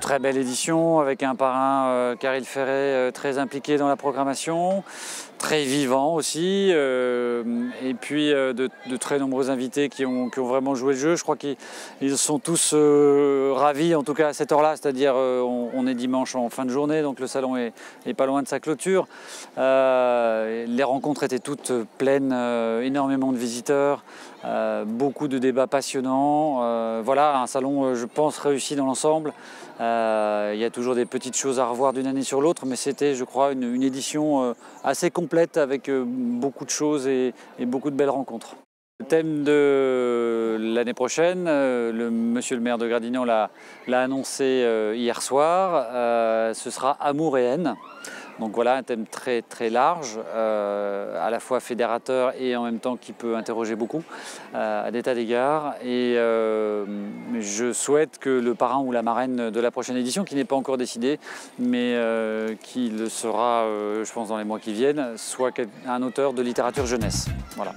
très belle édition avec un parrain, euh, Caril Ferret, euh, très impliqué dans la programmation, très vivant aussi, euh, et puis de, très nombreux invités qui ont, vraiment joué le jeu. Je crois qu'ils sont tous ravis, en tout cas à cette heure-là, c'est-à-dire on, est dimanche en fin de journée, donc le salon est, pas loin de sa clôture. les rencontres étaient toutes pleines, énormément de visiteurs. beaucoup de débats passionnants. voilà, un salon, je pense, réussi dans l'ensemble. Euh, il y a toujours des petites choses à revoir d'une année sur l'autre, mais c'était, je crois, une, édition euh, assez complète avec euh, beaucoup de choses et, beaucoup de belles rencontres. Le thème de l'année prochaine, le monsieur le maire de Gradignan l'a annoncé hier soir, ce sera Amour et haine. Donc voilà un thème très très large, euh, à la fois fédérateur et en même temps qui peut interroger beaucoup euh, à des tas d'égards. Et euh, je souhaite que le parrain ou la marraine de la prochaine édition, qui n'est pas encore décidé, mais qui le sera, je pense, dans les mois qui viennent, soit un auteur de littérature jeunesse. Voilà.